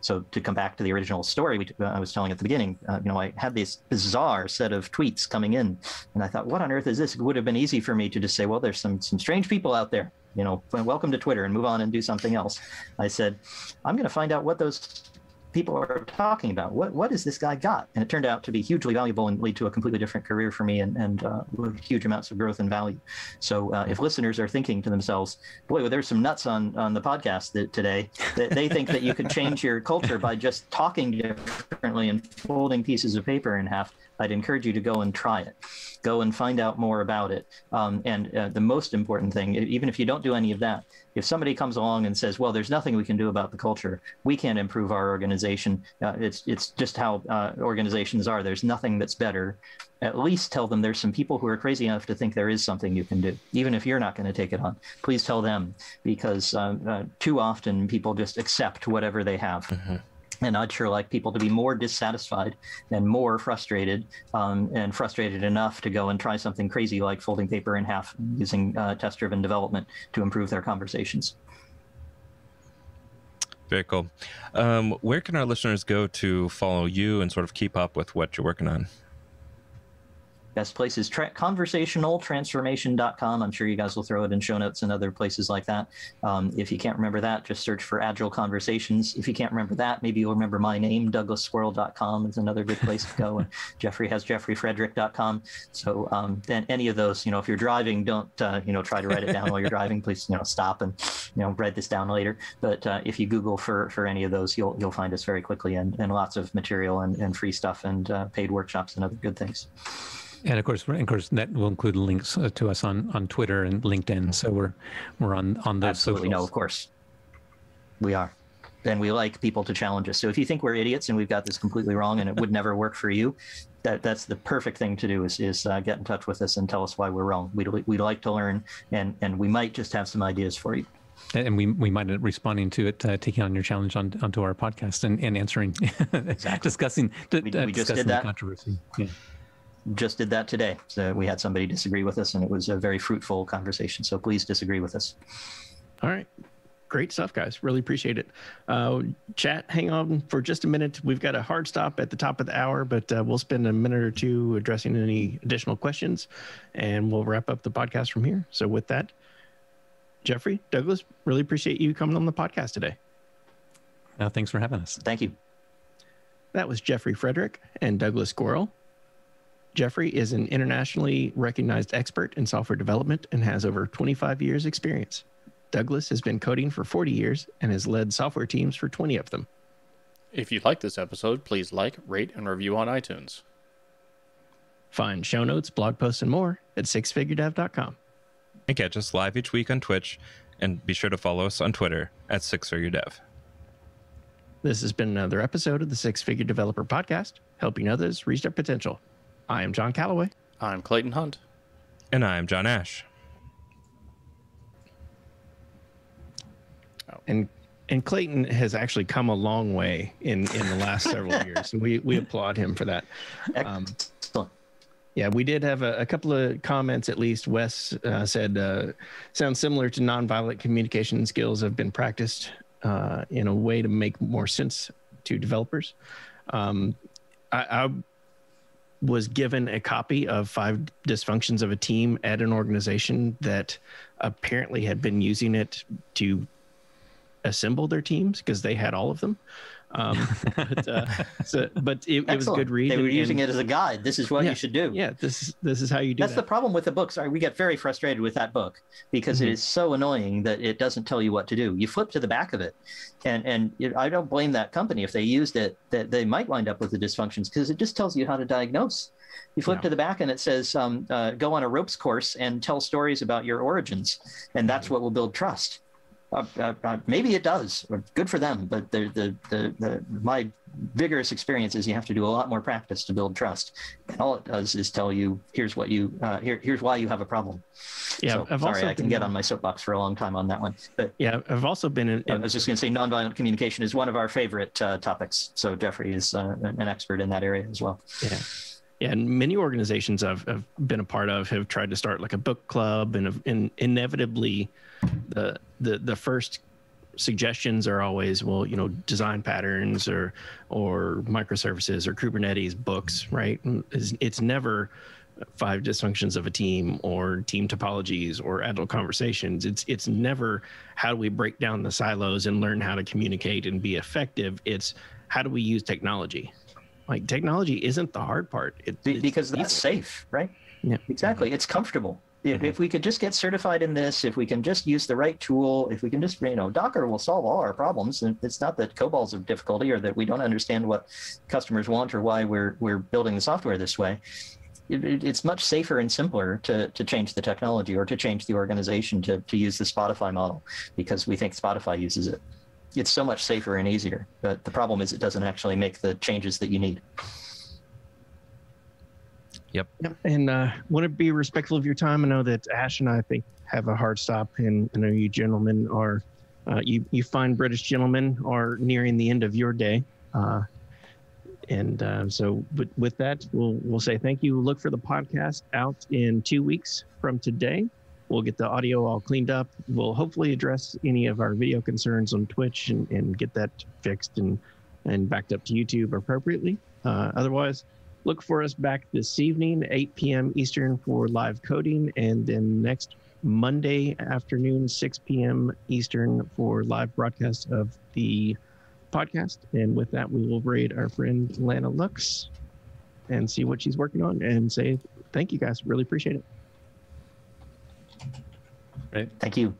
So to come back to the original story we, uh, I was telling at the beginning, uh, you know, I had this bizarre set of tweets coming in, and I thought, what on earth is this? It would have been easy for me to just say, well, there's some some strange people out there you know, welcome to Twitter and move on and do something else. I said, I'm going to find out what those people are talking about. What what has this guy got? And it turned out to be hugely valuable and lead to a completely different career for me and and uh, huge amounts of growth and value. So uh, if listeners are thinking to themselves, boy, well, there's some nuts on on the podcast that, today that they think that you could change your culture by just talking differently and folding pieces of paper in half. I'd encourage you to go and try it. Go and find out more about it. Um, and uh, the most important thing, even if you don't do any of that, if somebody comes along and says, "Well, there's nothing we can do about the culture. We can't improve our organization. Uh, it's it's just how uh, organizations are. There's nothing that's better." At least tell them there's some people who are crazy enough to think there is something you can do, even if you're not going to take it on. Please tell them because uh, uh, too often people just accept whatever they have. Mm-hmm and I'd sure like people to be more dissatisfied and more frustrated, um, and frustrated enough to go and try something crazy like folding paper in half using uh, test driven development to improve their conversations. Very cool. Um, where can our listeners go to follow you and sort of keep up with what you're working on? Best place is tra- conversationaltransformation.com. I'm sure you guys will throw it in show notes and other places like that. Um, if you can't remember that, just search for Agile Conversations. If you can't remember that, maybe you'll remember my name. DouglasSquirrel.com is another good place to go. And Jeffrey has JeffreyFredrick.com. So um, then any of those, you know, if you're driving, don't uh, you know try to write it down while you're driving. Please, you know, stop and you know write this down later. But uh, if you Google for for any of those, you'll you'll find us very quickly and, and lots of material and, and free stuff and uh, paid workshops and other good things. And of course, of course, that will include links uh, to us on, on Twitter and LinkedIn. So we're we're on on those. Absolutely, socials. no, of course, we are, and we like people to challenge us. So if you think we're idiots and we've got this completely wrong and it would never work for you, that that's the perfect thing to do is is uh, get in touch with us and tell us why we're wrong. We we like to learn, and and we might just have some ideas for you and we we might end responding to it, uh, taking on your challenge on, onto our podcast and, and answering, exactly. discussing, we, we uh, discussing the controversy. Yeah just did that today. So we had somebody disagree with us, and it was a very fruitful conversation. So please disagree with us. All right. Great stuff, guys. Really appreciate it. Uh, chat, hang on for just a minute. We've got a hard stop at the top of the hour, but uh, we'll spend a minute or two addressing any additional questions, and we'll wrap up the podcast from here. So, with that, Jeffrey, Douglas, really appreciate you coming on the podcast today. Uh, thanks for having us. Thank you. That was Jeffrey Fredrick and Douglas Squirrel. Jeffrey is an internationally recognized expert in software development and has over 25 years' experience. Douglas has been coding for 40 years and has led software teams for 20 of them. If you like this episode, please like, rate, and review on iTunes. Find show notes, blog posts, and more at sixfiguredev.com. And catch us live each week on Twitch, and be sure to follow us on Twitter at sixfiguredev. This has been another episode of the Six Figure Developer Podcast, helping others reach their potential. I am John Callaway. I'm Clayton Hunt. And I am Jon Ash. Oh. And and Clayton has actually come a long way in in the last several years. So we we applaud him for that. Um, yeah, we did have a, a, couple of comments. At least Wes uh, said uh, sounds similar to nonviolent communication skills have been practiced uh, in a way to make more sense to developers. Um, I, I was given a copy of Five Dysfunctions of a Team at an organization that apparently had been using it to assemble their teams because they had all of them. Um, but, uh, so, but it, it, was good read. They were using and, it as a guide. This is what yeah, you should do. Yeah, this is this is how you do. That's that. the problem with the book. Sorry, we get very frustrated with that book because mm-hmm. it is so annoying that it doesn't tell you what to do. You flip to the back of it, and and it, I don't blame that company if they used it. That they might wind up with the dysfunctions because it just tells you how to diagnose. You flip yeah. to the back and it says, um, uh, "Go on a ropes course and tell stories about your origins," and that's what will build trust Uh, uh, uh, maybe it does. Good for them. But the, the the the my vigorous experience is you have to do a lot more practice to build trust. And all it does is tell you here's what you uh, here here's why you have a problem. Yeah, So, I've sorry, also I can get on my soapbox for a long time on that one. But Yeah, I've also been in, I was just going to say nonviolent communication is one of our favorite uh, topics. So Jeffrey is uh, an expert in that area as well. Yeah. Yeah, and many organizations I've, I've been a part of have tried to start like a book club, and, and inevitably, the the the first suggestions are always, well, you know, design patterns or or microservices or Kubernetes books, right? It's, it's never five dysfunctions of a team or team topologies or agile conversations. It's it's never how do we break down the silos and learn how to communicate and be effective. It's how do we use technology like technology isn't the hard part. It, because that's safe, right? Yeah. Exactly. It's comfortable. If, Mhm. if we could just get certified in this, if we can just use the right tool, if we can just, you know, Docker will solve all our problems. And it's not that COBOL's of difficulty or that we don't understand what customers want or why we're we're building the software this way. It, it- it's much safer and simpler to, to change the technology or to change the organization to, to use the Spotify model because we think Spotify uses it. It's so much safer and easier. But the problem is it doesn't actually make the changes that you need. Yep. Yep. And uh, want to be respectful of your time. I know that Ash and I, I think have a hard stop, and I know you gentlemen are, uh, you you fine British gentlemen are nearing the end of your day. Uh, and uh, so, but with that, we'll we'll say thank you. Look for the podcast out in two weeks from today. We'll get the audio all cleaned up. We'll hopefully address any of our video concerns on Twitch and, and get that fixed and and backed up to YouTube appropriately. Uh, otherwise, look for us back this evening, 8 p.m. Eastern for live coding, and then next Monday afternoon, 6 p.m. Eastern for live broadcast of the podcast. And with that, we will raid our friend Lana Lux and see what she's working on and say thank you guys. Really appreciate it. Thank you.